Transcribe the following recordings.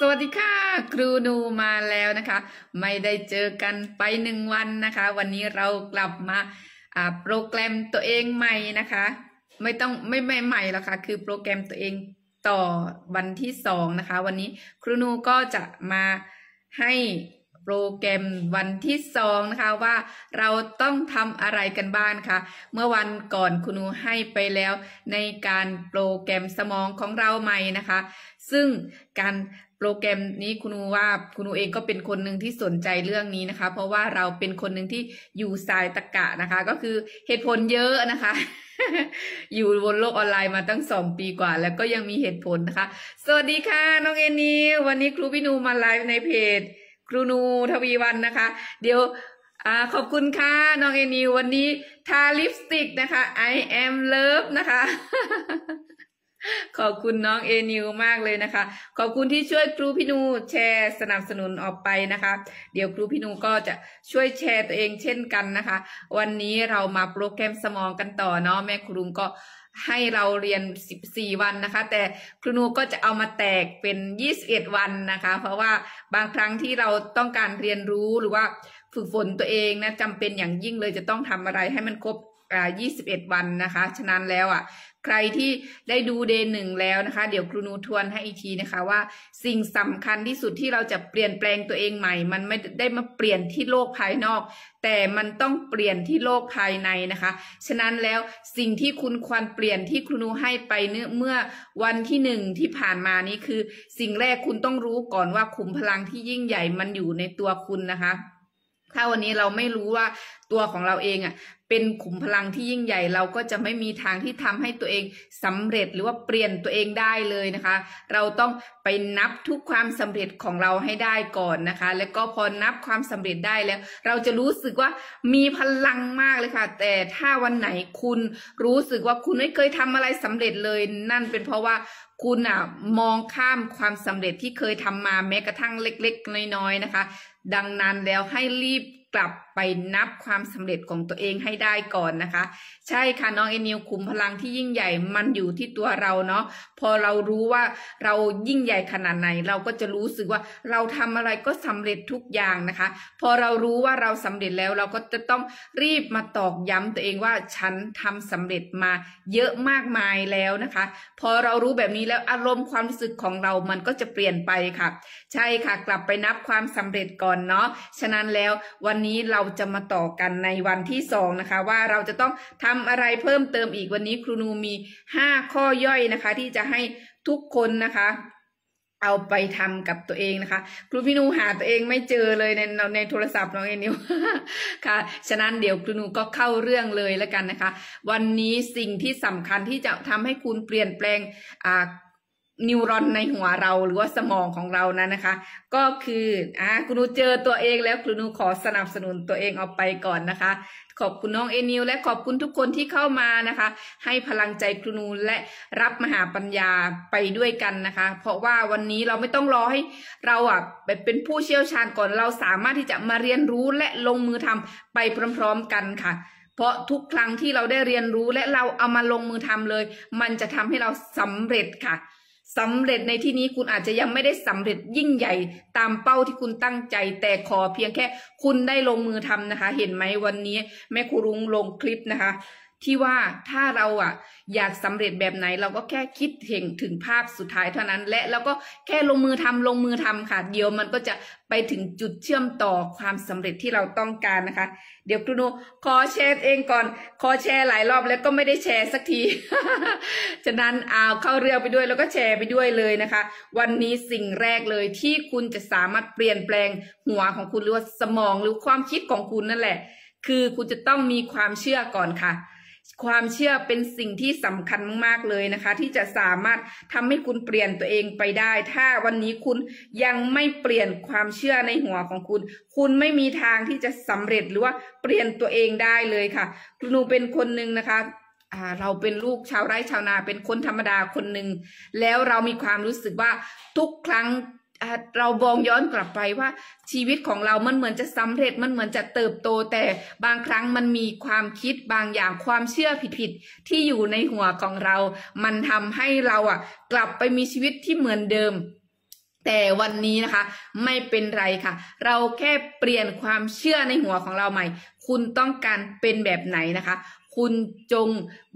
สวัสดีค่ะ ครูนูมาแล้วนะคะ ไม่ได้เจอกันไปหนึ่งวันนะคะ วันนี้เรากลับมาโปรแกรมตัวเองใหม่นะคะ ไม่ต้องไม่ไม่ใหม่แล้วค่ะ คือโปรแกรมตัวเองต่อวันที่สองนะคะ วันนี้ครูนูก็จะมาให้โปรแกรมวันที่สองนะคะว่าเราต้องทำอะไรกันบ้างะคะ เมื่อวันก่อนครูนูให้ไปแล้วในการโปรแกรมสมองของเราใหม่นะคะ ซึ่งการ โปรแกรมนี้คุณูว่าคุณูเองก็เป็นคนหนึ่งที่สนใจเรื่องนี้นะคะ เพราะว่าเราเป็นคนหนึ่งที่อยู่สายตะกะนะคะ ก็คือเหตุผลเยอะนะคะ อยู่บนโลกออนไลน์มาตั้งสองปีกว่า แล้วก็ยังมีเหตุผลนะคะ สวัสดีค่ะน้องเอนีวันนี้ครูพี่นูมาไลฟ์ในเพจ ครูนูทวีวันนะคะ เดี๋ยวอขอบคุณค่ะน้องเอนีวันนี้ทาลิปสติกนะคะ I am love นะคะ ขอบคุณน้องเอนิวมากเลยนะคะ ขอบคุณที่ช่วยครูพี่นูแชร์สนับสนุนออกไปนะคะ เดี๋ยวครูพี่นูก็จะช่วยแชร์ตัวเองเช่นกันนะคะ วันนี้เรามาโปรแกรมสมองกันต่อเนาะแม่ครูก็ให้เราเรียน 14 วันนะคะ แต่ครูนูก็จะเอามาแตกเป็น 21 วันนะคะ เพราะว่าบางครั้งที่เราต้องการเรียนรู้หรือว่าฝึกฝนตัวเองนะจำเป็นอย่างยิ่งเลยจะต้องทำอะไรให้มันครบอ่า21 วันนะคะ ฉะนั้นแล้วอะ ใครที่ได้ดูเดย์หนึ่งแล้วนะคะ เดี๋ยวครูนูทวนให้อีกทีนะคะว่า สิ่งสำคัญที่สุดที่เราจะเปลี่ยนแปลงตัวเองใหม่ มันไม่ได้มาเปลี่ยนที่โลกภายนอก แต่มันต้องเปลี่ยนที่โลกภายในนะคะ ฉะนั้นแล้วสิ่งที่คุณควรเปลี่ยนที่ครูนูให้ไปเนื้อเมื่อวันที่หนึ่งที่ผ่านมานี้คือ สิ่งแรกคุณต้องรู้ก่อนว่าขุมพลังที่ยิ่งใหญ่มันอยู่ในตัวคุณนะคะ ถ้าวันนี้เราไม่รู้ว่าตัวของเราเองอะเป็นขุมพลังที่ยิ่งใหญ่เราก็จะไม่มีทางที่ทำให้ตัวเองสำเร็จหรือว่าเปลี่ยนตัวเองได้เลยนะคะ เราต้องไปนับทุกความสำเร็จของเราให้ได้ก่อนนะคะ แล้วก็พอนับความสำเร็จได้แล้ว เราจะรู้สึกว่ามีพลังมากเลยค่ะ แต่ถ้าวันไหนคุณรู้สึกว่าคุณไม่เคยทำอะไรสำเร็จเลย นั่นเป็นเพราะว่าคุณอะมองข้ามความสำเร็จที่เคยทำมาแม้กระทั่งเล็ก ๆ น้อยๆนะคะดังนั้นแล้วให้รีบกลับไปนับความสำเร็จของตัวเองให้ได้ก่อนนะคะ ใช่ค่ะน้องเอนิวคุมพลังที่ยิ่งใหญ่มันอยู่ที่ตัวเราเนาะพอเรารู้ว่าเรายิ่งใหญ่ขนาดไหน เราก็จะรู้สึกว่าเราทำอะไรก็สำเร็จทุกอย่างนะคะ พอเรารู้ว่าเราสำเร็จแล้วเราก็จะต้องรีบมาตอกย้ำตัวเองว่าฉันทำสำเร็จมาเยอะมากมายแล้วนะคะ พอเรารู้แบบนี้แล้วอารมณ์ความรู้สึกของเรามันก็จะเปลี่ยนไปค่ะ ใช่ค่ะกลับไปนับความสำเร็จก่อนเนาะฉะนั้นแล้ววันนี้เราจะมาต่อกันในวันที่สองนะคะ ว่าเราจะต้องทำอะไรเพิ่มเติมอีกวันนี้ครูนูมีห้าข้อย่อยนะคะ ที่จะให้ทุกคนนะคะ เอาไปทำกับตัวเองนะคะ ครูพี่นูหาตัวเองไม่เจอเลยในในโทรศัพท์น้องเอนิวค่ะ ฉะนั้นเดี๋ยวครูนูก็เข้าเรื่องเลยแล้วกันนะคะ วันนี้สิ่งที่สำคัญที่จะทำให้คุณเปลี่ยนแปลงอ่า neuron ในหัวเราหรือว่าสมองของเรานั้นนะคะ ก็คืออ่าคุณนูเจอตัวเองแล้วคุณนูขอสนับสนุนตัวเองเอาไปก่อนนะคะ ขอบคุณน้องเอนิวและขอบคุณทุกคนที่เข้ามานะคะ ให้พลังใจครูนูและรับมหาปัญญาไปด้วยกันนะคะ เพราะว่าวันนี้เราไม่ต้องรอให้เราอะเป็นผู้เชี่ยวชาญก่อนเราสามารถที่จะมาเรียนรู้และลงมือทำไปพร้อม ๆ กันค่ะเพราะทุกครั้งที่เราได้เรียนรู้และเราเอามาลงมือทำเลย มันจะทำให้เราสำเร็จค่ะ สำเร็จในที่นี้คุณอาจจะยังไม่ได้สำเร็จยิ่งใหญ่ตามเป้าที่คุณตั้งใจ แต่ขอเพียงแค่คุณได้ลงมือทำนะคะ เห็นไหมวันนี้แม่ครูรุ้งลงคลิปนะคะ ที่ว่าถ้าเราอะอยากสำเร็จแบบไหน เราก็แค่คิดเห็นถึงภาพสุดท้ายเท่านั้น และเราก็แค่ลงมือทำลงมือทำค่ะเดี๋ยวมันก็จะไปถึงจุดเชื่อมต่อความสำเร็จที่เราต้องการนะคะ เดี๋ยวครูโนขอแชร์เองก่อน ขอแชร์หลายรอบแล้วก็ไม่ได้แชร์สักทีฉะนั้นเอาเข้าเรือไปด้วยแล้วก็แชร์ไปด้วยเลยนะคะ วันนี้สิ่งแรกเลยที่คุณจะสามารถเปลี่ยนแปลงหัวของคุณหรือว่าสมองหรือความคิดของคุณนั่นแหละ คือคุณจะต้องมีความเชื่อก่อนค่ะ ความเชื่อเป็นสิ่งที่สำคัญมากๆเลยนะคะ ที่จะสามารถทำให้คุณเปลี่ยนตัวเองไปได้ ถ้าวันนี้คุณยังไม่เปลี่ยนความเชื่อในหัวของคุณ คุณไม่มีทางที่จะสำเร็จหรือว่าเปลี่ยนตัวเองได้เลยค่ะครูนูเป็นคนหนึ่งนะคะเราเป็นลูกชาวไร่ชาวนาเป็นคนธรรมดาคนหนึ่งแล้วเรามีความรู้สึกว่าทุกครั้ง เราบองย้อนกลับไปว่าชีวิตของเรา มันเหมือนจะสำเร็จ มันเหมือนจะเติบโต แต่บางครั้งมันมีความคิดบางอย่างความเชื่อผิดๆที่อยู่ในหัวของเรา มันทำให้เราอะ กลับไปมีชีวิตที่เหมือนเดิมแแต่วันนี้นะคะ ไม่เป็นไรค่ะ เราแค่เปลี่ยนความเชื่อในหัวของเราใหม่ คุณต้องการเป็นแบบไหนนะคะ คุณจง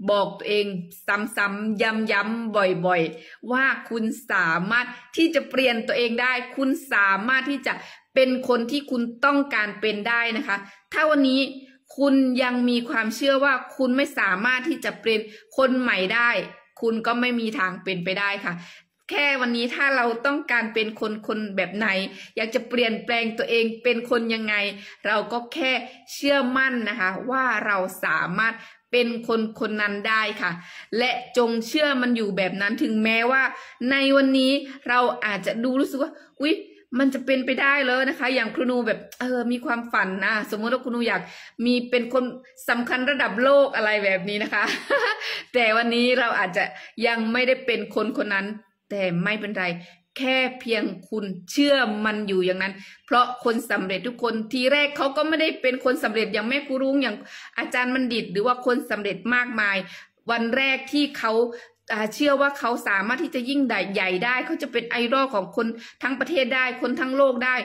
บอกตัวเองซ้ำๆย้ำๆบ่อยๆ ว่าคุณสามารถที่จะเปลี่ยนตัวเองได้ คุณสามารถที่จะเป็นคนที่คุณต้องการเป็นได้นะคะ ถ้าวันนี้คุณยังมีความเชื่อว่าคุณไม่สามารถที่จะเป็นคนใหม่ได้ คุณก็ไม่มีทางเป็นไปได้ค่ะ แค่วันนี้ถ้าเราต้องการเป็นคนคนแบบไหน อยากจะเปลี่ยนแปลงตัวเองเป็นคนยังไง เราก็แค่เชื่อมั่นนะคะ ว่าเราสามารถเป็นคนคนนั้นได้ค่ะ และจงเชื่อมันอยู่แบบนั้นถึงแม้ว่า ในวันนี้เราอาจจะดูรู้สึกว่าอุ๊ยมันจะเป็นไปได้เลยนะคะ อย่างครูนูแบบเออมีความฝันนะสมมติว่าครูนูอยากมีเป็นคนสำคัญระดับโลกอะไรแบบนี้นะคะ แต่วันนี้เราอาจจะยังไม่ได้เป็นคนคนนั้น แต่ไม่เป็นไรแค่เพียงคุณเชื่อมันอยู่อย่างนั้น เพราะคนสำเร็จทุกคนทีแรกเขาก็ไม่ได้เป็นคนสำเร็จอย่างแม่ครูรุ้งอย่างอาจารย์มันดิตหรือว่าคนสำเร็จมากมาย วันแรกที่เขาอ่าเชื่อว่าเขาสามารถที่จะยิ่งใหญ่ได้ เขาจะเป็นไอดอลของคนทั้งประเทศได้คนทั้งโลกได้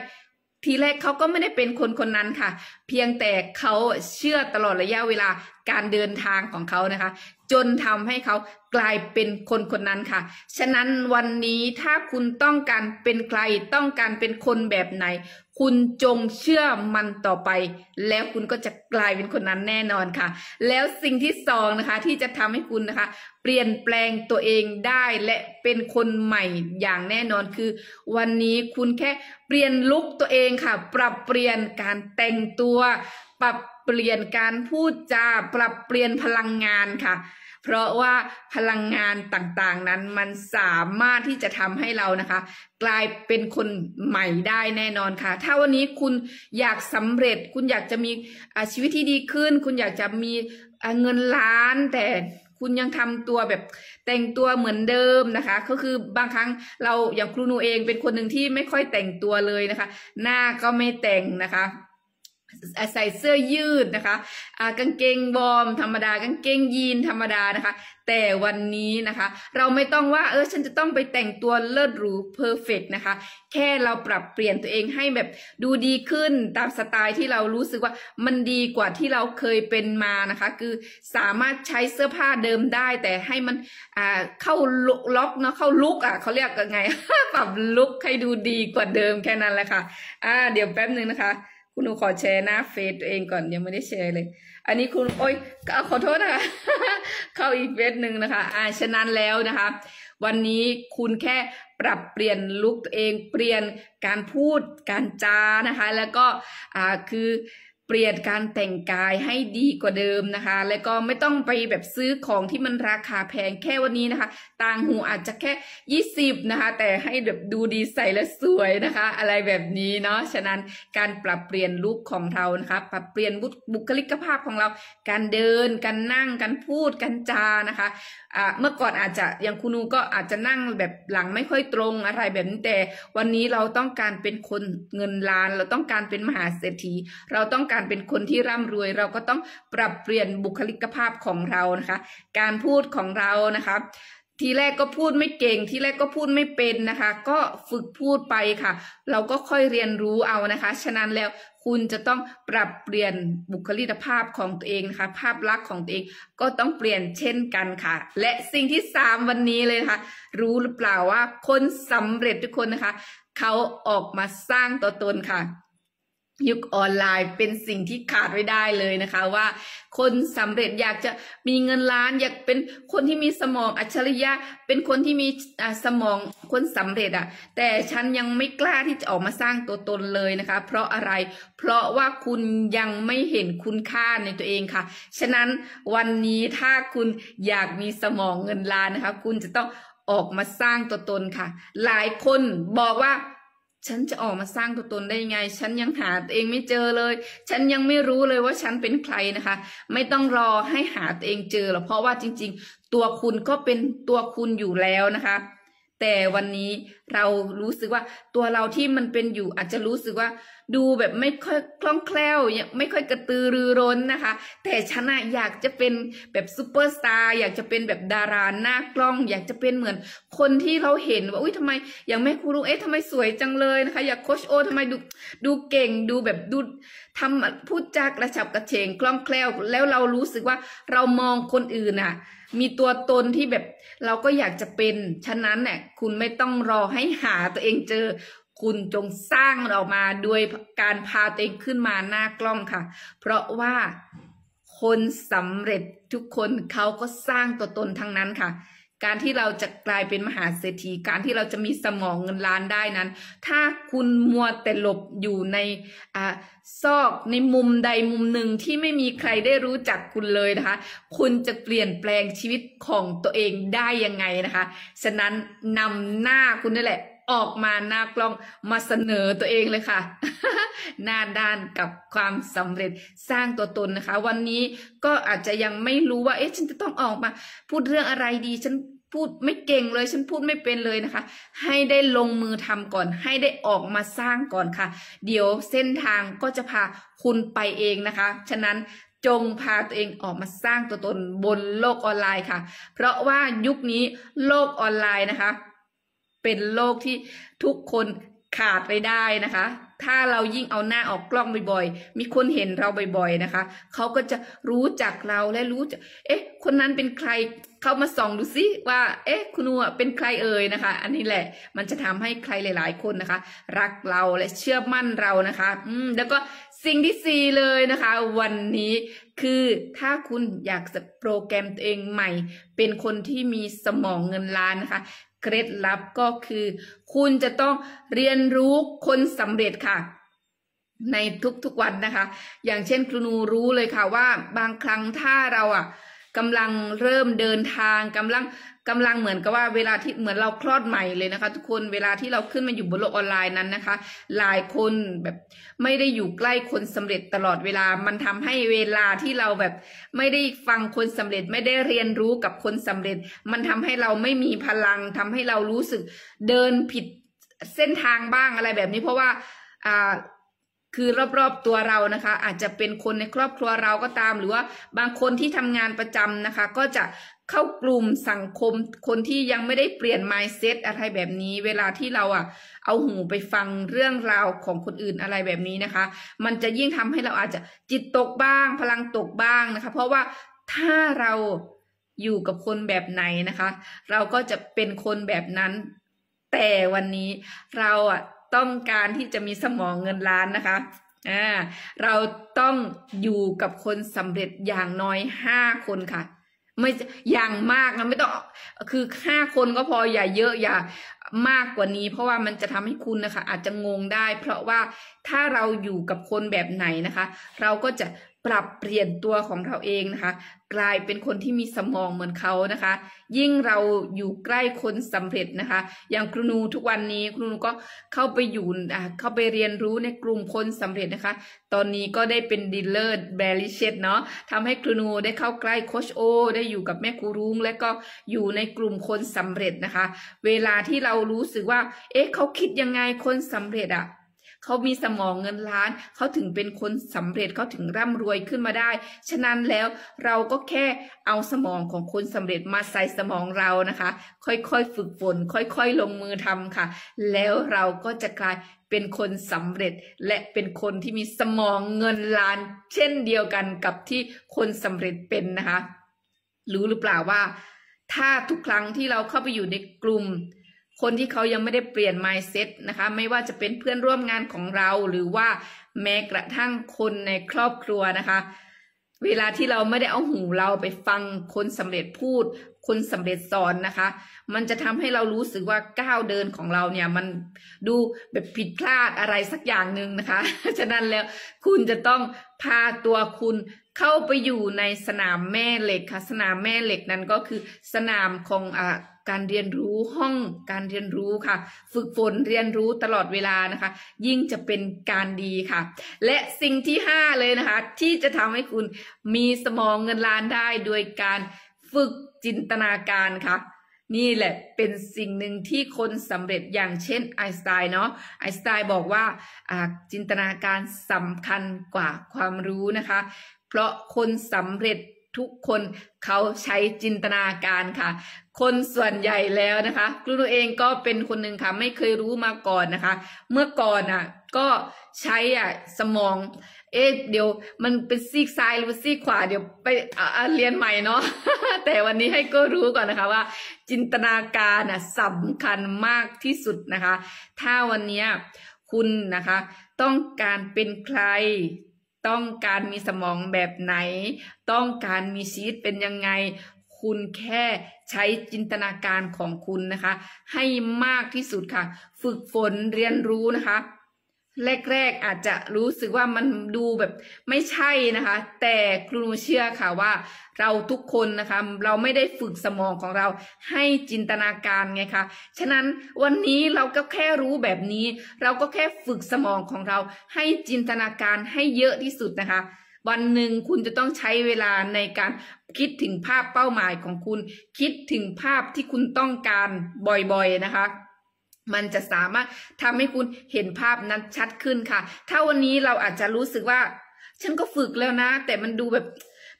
ทีแรกเขาก็ไม่ได้เป็นคนคนนั้นค่ะ เพียงแต่เขาเชื่อตลอดระยะเวลาการเดินทางของเขานะคะ จนทำให้เขากลายเป็นคนคนนั้นค่ะ ฉะนั้นวันนี้ถ้าคุณต้องการเป็นใครต้องการเป็นคนแบบไหน คุณจงเชื่อมันต่อไป แล้วคุณก็จะกลายเป็นคนนั้นแน่นอนค่ะ แล้วสิ่งที่สองนะคะที่จะทำให้คุณนะคะ เปลี่ยนแปลงตัวเองได้และเป็นคนใหม่อย่างแน่นอนคือ วันนี้คุณแค่เปลี่ยนลุคตัวเองค่ะ ปรับเปลี่ยนการแต่งตัว ปรับเปลี่ยนการพูดจาปรับเปลี่ยนพลังงานค่ะ เพราะว่าพลังงานต่างๆนั้นมันสามารถที่จะทำให้เรานะคะ กลายเป็นคนใหม่ได้แน่นอนค่ะ ถ้าวันนี้คุณอยากสำเร็จ คุณอยากจะมีชีวิตที่ดีขึ้น คุณอยากจะมีเงินล้านแต่คุณยังทำตัวแบบแต่งตัวเหมือนเดิมนะคะ ก็คือบางครั้งเราอย่างครูหนูเองเป็นคนหนึ่งที่ไม่ค่อยแต่งตัวเลยนะคะ หน้าก็ไม่แต่งนะคะ ใส่เสื้อยืดนะคะกางเกงวอร์มธรรมดากางเกงยีนธรรมดานะคะ แต่วันนี้นะคะ เราไม่ต้องว่าเออฉันจะต้องไปแต่งตัวเลิศหรู perfect นะคะ แค่เราปรับเปลี่ยนตัวเองให้แบบดูดีขึ้นตามสไตล์ที่เรารู้สึกว่ามันดีกว่าที่เราเคยเป็นมานะคะ คือสามารถใช้เสื้อผ้าเดิมได้ แต่ให้มันอ่าเข้า look look เนาะเข้า look อะเขาเรียกกันไงปรับ look ให้ดูดีกว่าเดิมแค่นั้นแหละค่ะอ่าเดี๋ยวแป๊บหนึ่งนะคะ คุณหนูขอแชร์หน้าเฟซตัวเองก่อนยังไม่ได้แชร์เลย อันนี้คุณโอ้ยขอโทษนะคะเข้าอีกเฟซหนึ่งนะคะ อ่าฉะนั้นแล้วนะคะ วันนี้คุณแค่ปรับเปลี่ยนลุคตัวเองเปลี่ยนการพูดการจานะคะ แล้วก็อ่าคือ เปลี่ยนการแต่งกายให้ดีกว่าเดิมนะคะ แล้วก็ไม่ต้องไปแบบซื้อของที่มันราคาแพงแค่วันนี้นะคะ ต่างหูอาจจะแค่ยี่สิบนะคะ แต่ให้แบบดูดีใส่และสวยนะคะ อะไรแบบนี้เนาะฉะนั้นการปรับเปลี่ยนลุคของเรานะคะ ปรับเปลี่ยนบุคลิกภาพของเรา การเดิน การนั่ง การพูด การจานะคะเมื่อก่อนอาจจะอย่างคุณนูก็อาจจะนั่งแบบหลังไม่ค่อยตรงอะไรแบบนี้แต่วันนี้เราต้องการเป็นคนเงินล้าน เราต้องการเป็นมหาเศรษฐี เราต้องการเป็นคนที่ร่ำรวย เราก็ต้องปรับเปลี่ยนบุคลิกภาพของเรานะคะ การพูดของเรานะคะทีแรกก็พูดไม่เก่ง ทีแรกก็พูดไม่เป็นนะคะ ก็ฝึกพูดไปค่ะ เราก็ค่อยเรียนรู้เอานะคะ ฉะนั้นแล้วคุณจะต้องปรับเปลี่ยนบุคลิกภาพของตัวเองนะคะ ภาพลักษณ์ของตัวเองก็ต้องเปลี่ยนเช่นกันค่ะ และสิ่งที่สามวันนี้เลยนะคะรู้หรือเปล่าว่าคนสำเร็จทุกคนนะคะ เขาออกมาสร้างตัวตนค่ะ ยุคออนไลน์เป็นสิ่งที่ขาดไม่ได้เลยนะคะว่า คนสำเร็จอยากจะมีเงินล้าน อยากเป็นคนที่มีสมองอัจฉริยะ เป็นคนที่มีสมองคนสำเร็จอะแต่ฉันยังไม่กล้าที่จะออกมาสร้างตัวตนเลยนะคะ เพราะอะไรเพราะว่าคุณยังไม่เห็นคุณค่าในตัวเองค่ะ ฉะนั้นวันนี้ถ้าคุณอยากมีสมองเงินล้านนะคะ คุณจะต้องออกมาสร้างตัวตนค่ะ หลายคนบอกว่า ฉันจะออกมาสร้างตัวตนได้ยังไง ฉันยังหาตัวเองไม่เจอเลย ฉันยังไม่รู้เลยว่าฉันเป็นใครนะคะ ไม่ต้องรอให้หาตัวเองเจอหรอกเพราะว่าจริง ๆ ตัวคุณก็เป็นตัวคุณอยู่แล้วนะคะ แต่วันนี้เรารู้สึกว่าตัวเราที่มันเป็นอยู่อาจจะรู้สึกว่าดูแบบไม่ค่อยคล่องแคล่วไม่ค่อยกระตือรือร้นนะคะ แต่ฉันอะอยากจะเป็นแบบซูเปอร์สตาร์อยากจะเป็นแบบดาราหน้ากล้อง อยากจะเป็นเหมือนคนที่เราเห็นว่าอุ้ยทำไมอย่างแม่ครูรุ้งเอ๊ะทำไมสวยจังเลยนะคะ อยากโค้ชโอทำไมดูดูเก่งดูแบบดูทำพูดจากระฉับกระเฉงคล่องแคล่ว แล้วเรารู้สึกว่าเรามองคนอื่นอะ มีตัวตนที่แบบเราก็อยากจะเป็น ฉะนั้นเนี่ยคุณไม่ต้องรอให้หาตัวเองเจอ คุณจงสร้างออกมาโดยการพาตัวเองขึ้นมาหน้ากล้องค่ะ เพราะว่าคนสำเร็จทุกคนเขาก็สร้างตัวตนทั้งนั้นค่ะ การที่เราจะกลายเป็นมหาเศรษฐี การที่เราจะมีสมองเงินล้านได้นั้น ถ้าคุณมัวแต่หลบอยู่ในอ่าซอกในมุมใดมุมหนึ่งที่ไม่มีใครได้รู้จักคุณเลยนะคะ คุณจะเปลี่ยนแปลงชีวิตของตัวเองได้ยังไงนะคะ ฉะนั้นนำหน้าคุณนี่แหละ ออกมาหน้ากล้องมาเสนอตัวเองเลยค่ะ หน้าด้านกับความสำเร็จสร้างตัวตนนะคะ วันนี้ก็อาจจะยังไม่รู้ว่าเอ๊ะฉันจะต้องออกมา พูดเรื่องอะไรดีฉันพูดไม่เก่งเลยฉันพูดไม่เป็นเลยนะคะ ให้ได้ลงมือทำก่อน ให้ได้ออกมาสร้างก่อนค่ะ เดี๋ยวเส้นทางก็จะพาคุณไปเองนะคะ ฉะนั้นจงพาตัวเองออกมาสร้างตัวตนบนโลกออนไลน์ค่ะ เพราะว่ายุคนี้โลกออนไลน์นะคะ เป็นโลกที่ทุกคนขาดไปได้นะคะ ถ้าเรายิ่งเอาหน้าออกกล้องบ่อยๆ มีคนเห็นเราบ่อยๆนะคะ เขาก็จะรู้จักเราและรู้จัก เอ๊ะ คนนั้นเป็นใคร เขามาส่องดูซิว่า เอ๊ะ คุณนัวเป็นใครเอ่ยนะคะ อันนี้แหละ มันจะทำให้ใครหลายๆ คนนะคะ รักเราและเชื่อมั่นเรานะคะ อืม แล้วก็สิ่งที่สี่เลยนะคะ วันนี้คือถ้าคุณอยากจะโปรแกรมตัวเองใหม่ เป็นคนที่มีสมองเงินล้านนะคะ เคล็ดลับก็คือ คุณจะต้องเรียนรู้คนสำเร็จค่ะ ในทุกๆวันนะคะ อย่างเช่นครูนูรู้เลยค่ะว่าบางครั้งถ้าเราอะกำลังเริ่มเดินทางกำลัง กำลังเหมือนกับว่าเวลาที่เหมือนเราคลอดใหม่เลยนะคะ ทุกคนเวลาที่เราขึ้นมาอยู่บนโลกออนไลน์นั้นนะคะ หลายคนแบบไม่ได้อยู่ใกล้คนสำเร็จตลอดเวลามันทำให้เวลาที่เราแบบไม่ได้ฟังคนสำเร็จ ไม่ได้เรียนรู้กับคนสำเร็จ มันทำให้เราไม่มีพลังทำให้เรารู้สึกเดินผิดเส้นทางบ้างอะไรแบบนี้ เพราะว่าอ่าคือรอบๆตัวเรานะคะ อาจจะเป็นคนในครอบครัวเราก็ตาม หรือว่าบางคนที่ทำงานประจำนะคะ ก็จะ เข้ากลุ่มสังคมคนที่ยังไม่ได้เปลี่ยน mindset อะไรแบบนี้ เวลาที่เราอะเอาหูไปฟังเรื่องราวของคนอื่นอะไรแบบนี้นะคะ มันจะยิ่งทำให้เราอาจจะจิตตกบ้าง พลังตกบ้างนะคะ เพราะว่าถ้าเราอยู่กับคนแบบไหนนะคะ เราก็จะเป็นคนแบบนั้น แต่วันนี้เราอะต้องการที่จะมีสมองเงินล้านนะคะอ่าเราต้องอยู่กับคนสำเร็จอย่างน้อยห้าคนค่ะ ไม่อย่างมากนะไม่ต้องคือห้าคนก็พออย่าเยอะอย่ามากกว่านี้ เพราะว่ามันจะทำให้คุณนะคะ อาจจะงงได้ เพราะว่าถ้าเราอยู่กับคนแบบไหนนะคะ เราก็จะปรับเปลี่ยนตัวของเราเองนะคะ กลายเป็นคนที่มีสมองเหมือนเขานะคะ ยิ่งเราอยู่ใกล้คนสำเร็จนะคะ อย่างครูนูทุกวันนี้ครูนูก็เข้าไปอยู่อ่าเข้าไปเรียนรู้ในกลุ่มคนสำเร็จนะคะ ตอนนี้ก็ได้เป็น dealer แบริเชตเนาะทำให้ครูนูได้เข้าใกล้โค้ชโอได้อยู่กับแม่ครูรุ้งและก็อยู่ในกลุ่มคนสำเร็จนะคะ เวลาที่เรารู้สึกว่า เอ๊ะเขาคิดยังไงคนสำเร็จอะ เขามีสมองเงินล้าน เขาถึงเป็นคนสำเร็จเขาถึงร่ำรวยขึ้นมาได้ ฉะนั้นแล้วเราก็แค่เอาสมองของคนสำเร็จมาใส่สมองเรานะคะ ค่อยๆฝึกฝน ค่อยๆลงมือทำค่ะ แล้วเราก็จะกลายเป็นคนสำเร็จและเป็นคนที่มีสมองเงินล้าน เช่นเดียวกันกับที่คนสำเร็จเป็นนะคะ รู้หรือเปล่าว่า ถ้าทุกครั้งที่เราเข้าไปอยู่ในกลุ่ม คนที่เขายังไม่ได้เปลี่ยน mindset นะคะ ไม่ว่าจะเป็นเพื่อนร่วมงานของเรา หรือว่าแม้กระทั่งคนในครอบครัวนะคะ เวลาที่เราไม่ได้เอาหูเราไปฟังคนสำเร็จพูด คนสำเร็จสอนนะคะ มันจะทำให้เรารู้สึกว่าก้าวเดินของเราเนี่ย มันดูแบบผิดพลาดอะไรสักอย่างหนึ่งนะคะ ฉะนั้นแล้วคุณจะต้องพาตัวคุณเข้าไปอยู่ในสนามแม่เหล็กค่ะ สนามแม่เหล็กนั้นก็คือสนามของอ่า การเรียนรู้ห้องการเรียนรู้ค่ะ ฝึกฝนเรียนรู้ตลอดเวลานะคะ ยิ่งจะเป็นการดีค่ะ และสิ่งที่ห้าเลยนะคะ ที่จะทำให้คุณมีสมองเงินล้านได้โดยการฝึกจินตนาการค่ะนี่แหละเป็นสิ่งหนึ่งที่คนสำเร็จอย่างเช่นไอน์สไตน์เนาะไอน์สไตน์บอกว่าอ่าจินตนาการสำคัญกว่าความรู้นะคะ เพราะคนสำเร็จทุกคนเขาใช้จินตนาการค่ะ คนส่วนใหญ่แล้วนะคะครูหนูเองก็เป็นคนหนึ่งค่ะไม่เคยรู้มาก่อนนะคะ เมื่อก่อนอะ ก็ใช้อะสมอง เอ๊ะเดี๋ยวมันเป็นซีกซ้ายหรือซีกขวาเดี๋ยวไปอะอะเรียนใหม่เนาะแต่วันนี้ให้ก็รู้ก่อนนะคะว่า จินตนาการน่ะสำคัญมากที่สุดนะคะ ถ้าวันนี้คุณนะคะ ต้องการเป็นใครต้องการมีสมองแบบไหน ต้องการมีชีวิตเป็นยังไง คุณแค่ใช้จินตนาการของคุณนะคะ ให้มากที่สุดค่ะ ฝึกฝนเรียนรู้นะคะ แรกๆอาจจะรู้สึกว่ามันดูแบบไม่ใช่นะคะ แต่ครูเชื่อค่ะว่าเราทุกคนนะคะ เราไม่ได้ฝึกสมองของเราให้จินตนาการไงคะฉะนั้นวันนี้เราก็แค่รู้แบบนี้ เราก็แค่ฝึกสมองของเราให้จินตนาการให้เยอะที่สุดนะคะ วันหนึ่งคุณจะต้องใช้เวลาในการคิดถึงภาพเป้าหมายของคุณ คิดถึงภาพที่คุณต้องการบ่อยๆนะคะ มันจะสามารถทำให้คุณเห็นภาพนั้นชัดขึ้นค่ะ ถ้าวันนี้เราอาจจะรู้สึกว่า ฉันก็ฝึกแล้วนะ แต่มันดูแบบ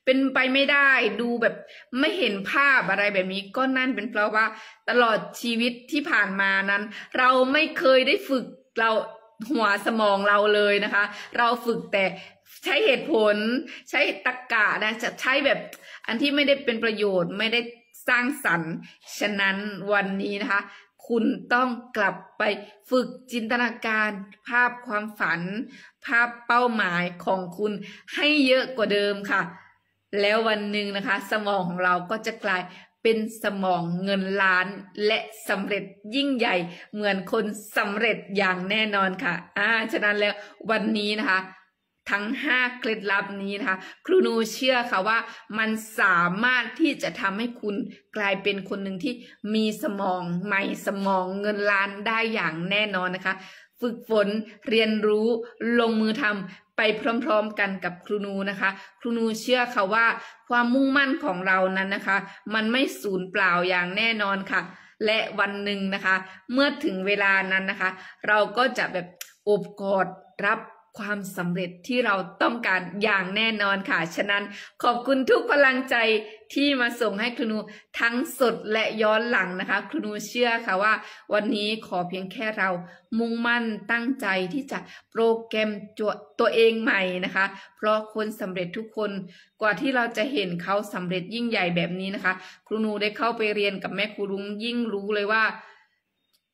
เป็นไปไม่ได้ดูแบบไม่เห็นภาพอะไรแบบนี้ก็นั่นเป็นเพราะว่าตลอดชีวิตที่ผ่านมานั้น เราไม่เคยได้ฝึกเรา หัวสมองเราเลยนะคะ เราฝึกแต่ใช้เหตุผล ใช้ตรรกะนะจะใช้แบบอันที่ไม่ได้เป็นประโยชน์ไม่ได้สร้างสรรค์ ฉะนั้นวันนี้นะคะ คุณต้องกลับไปฝึกจินตนาการ ภาพความฝัน ภาพเป้าหมายของคุณให้เยอะกว่าเดิมค่ะ แล้ววันหนึ่งนะคะ สมองของเราก็จะกลาย เป็นสมองเงินล้านและสำเร็จยิ่งใหญ่เหมือนคนสำเร็จอย่างแน่นอนค่ะ อ่า ฉะนั้นแล้ววันนี้นะคะ ทั้ง 5 เคล็ดลับนี้นะคะ ครูนูเชื่อค่ะว่ามันสามารถที่จะทำให้คุณกลายเป็นคนหนึ่งที่มีสมองใหม่สมองเงินล้านได้อย่างแน่นอนนะคะ ฝึกฝนเรียนรู้ลงมือทำ ไปพร้อมๆกันกับครูนูนะคะ ครูนูเชื่อค่ะว่า ความมุ่งมั่นของเรานั้นนะคะ มันไม่สูญเปล่าอย่างแน่นอนค่ะ และวันหนึ่งนะคะ เมื่อถึงเวลานั้นนะคะ เราก็จะแบบอบกอดรับ ความสำเร็จที่เราต้องการอย่างแน่นอนค่ะ ฉะนั้นขอบคุณทุกพลังใจที่มาส่งให้ครูนูทั้งสดและย้อนหลังนะคะ ครูนูเชื่อค่ะว่า วันนี้ขอเพียงแค่เรามุ่งมั่นตั้งใจที่จะโปรแกรมตัวตัวเองใหม่นะคะ เพราะคนสำเร็จทุกคนกว่าที่เราจะเห็นเขาสำเร็จยิ่งใหญ่แบบนี้นะคะ ครูนูได้เข้าไปเรียนกับแม่ครูรุ้งยิ่งรู้เลยว่า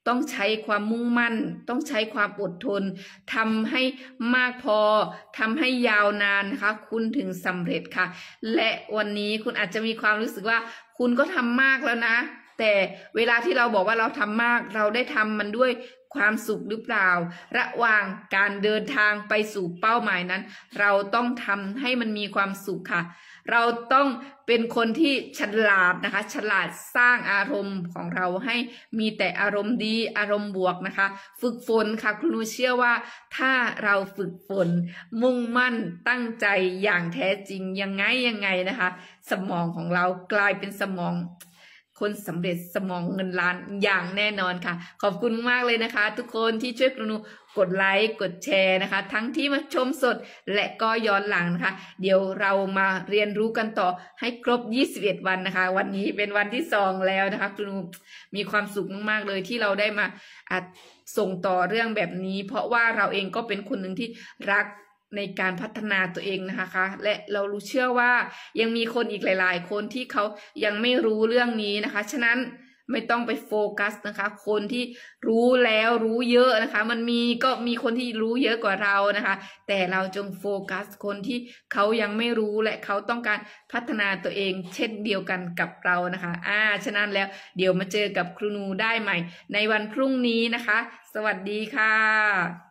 ต้องใช้ความมุ่งมั่น ต้องใช้ความอดทนทำให้มากพอทำให้ยาวนานนะคะ คุณถึงสำเร็จค่ะ และวันนี้คุณอาจจะมีความรู้สึกว่า คุณก็ทำมากแล้วนะ แต่เวลาที่เราบอกว่าเราทำมาก เราได้ทำมันด้วยความสุขหรือเปล่า ระหว่างการเดินทางไปสู่เป้าหมายนั้น เราต้องทำให้มันมีความสุขค่ะ เราต้องเป็นคนที่ฉลาดนะคะ ฉลาดสร้างอารมณ์ของเราให้มีแต่อารมณ์ดีอารมณ์บวกนะคะ ฝึกฝนค่ะคุณครูเชื่อว่า ถ้าเราฝึกฝนมุ่งมั่นตั้งใจอย่างแท้จริงยังไงยังไงนะคะ สมองของเรากลายเป็นสมอง คนสำเร็จสมองเงินล้านอย่างแน่นอนค่ะ ขอบคุณมากเลยนะคะ ทุกคนที่ช่วยกรุณากดไลค์กดแชร์นะคะ ทั้งที่มาชมสดและก็ย้อนหลังนะคะ เดี๋ยวเรามาเรียนรู้กันต่อให้ครบ 21 วันนะคะ วันนี้เป็นวันที่สองแล้วนะคะครูมีความสุขมากๆเลยที่เราได้มาส่งต่อเรื่องแบบนี้ เพราะว่าเราเองก็เป็นคนหนึ่งที่รัก ในการพัฒนาตัวเองนะคะ และเรารู้เชื่อว่ายังมีคนอีกหลาย ๆ คนที่เขายังไม่รู้เรื่องนี้นะคะ ฉะนั้นไม่ต้องไปโฟกัสนะคะ คนที่รู้แล้วรู้เยอะนะคะ มันมีก็มีคนที่รู้เยอะกว่าเรานะคะ แต่เราจงโฟกัสคนที่เขายังไม่รู้และเขาต้องการพัฒนาตัวเอง เช่นเดียวกันกับเรานะคะ อ่า ฉะนั้นแล้วเดี๋ยวมาเจอกับครูนูได้ใหม่ ในวันพรุ่งนี้นะคะ สวัสดีค่ะ